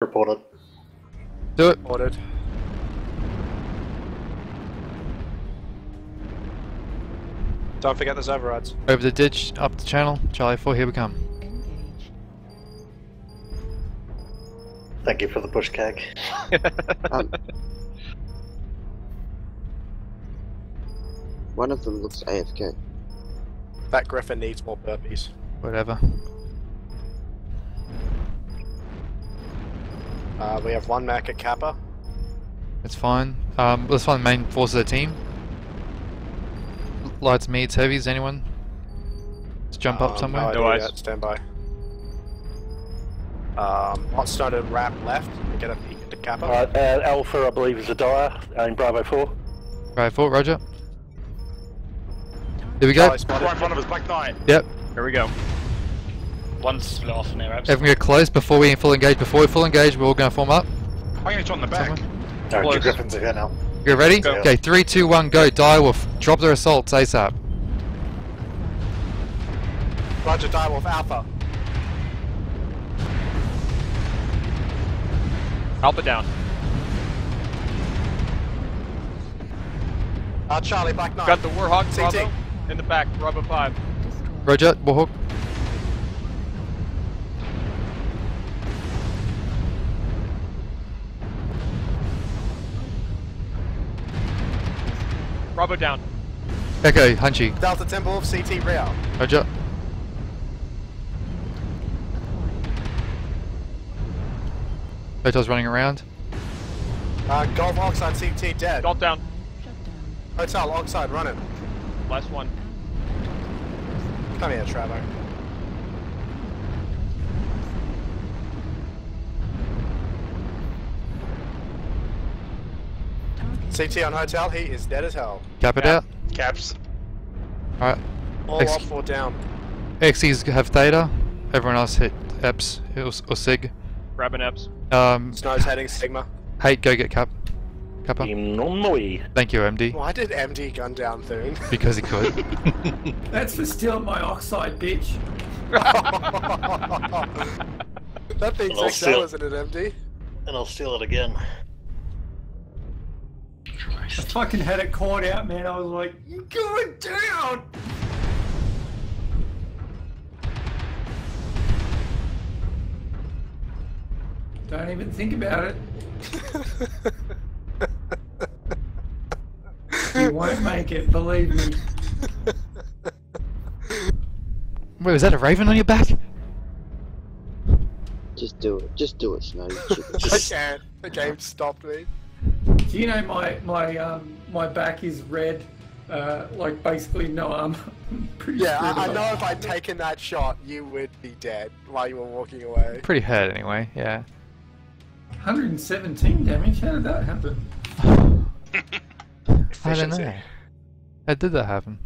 Reported. Do it. Ordered. Don't forget those overrides. Over the ditch, up the channel. Charlie 4, here we come. Engage. Thank you for the push keg. Um, one of them looks AFK. That griffin needs more burpees. Whatever. Uh, we have one mech at Kappa. It's fine. Um, let's find the main force of the team. Lights, mediums, heavies, anyone? Let's jump up Um, somewhere. No, No idea Stand by. Um, hot started wrap left and get a peek into Kappa. Alright, uh, Alpha, I believe, is a dire in Bravo 4. Bravo four, roger. Here we go. Charlie Right in front of us, Black Knight. Yep. Here we go. One's split off near Epps. Everyone get close before we full engage. Before we full engage, we're all going to form up. I'm gonna shot in the back. Somewhere. Alright, two Close. griffins are here now. You ready? Go. Okay, three, two, one, go. Direwolf, drop their assaults ASAP. Roger, Direwolf Alpha. Alpha down. Uh, Charlie, Black Knight. Got the Warhawk CT. Bravo in the back. Bravo 5. Roger, Warhawk. Bravo down. Echo, Hunchy. Delta Timberwolf, CT Rio. Roger. Hotel's running around. Uh, Golf Oxide, CT dead. Golf down. Down. Hotel Oxide running. Last one. Come here, Travo. CT on Hotel, he is dead as hell. Cap it Yeah. out. Caps. Alright. All Ex- off, four down. X's have Theta. Everyone else hit Eps or, or Sig. Grabbing Epps. Um, Snow's heading Sigma. Hate, go get Cap. Kappa. Thank you, MD. Why did MD gun down Thune? Because he could. That's for stealing my oxide, bitch. that thing's Well, XL, still- isn't it, MD? And I'll steal it again. I fucking had it caught out, man. I was like, you going down! Don't even think about it. You won't make it, believe me. Wait, was that a raven on your back? Just do it. Just do it, Snow. you. I can't. The game stopped me. Do you know my my um my back is red, uh, like basically no arm. I'm pretty Yeah, I, I up. know if I'd taken that shot, you would be dead while you were walking away. Pretty hurt anyway, yeah. 117 damage. How did that happen? I don't know. How did that happen?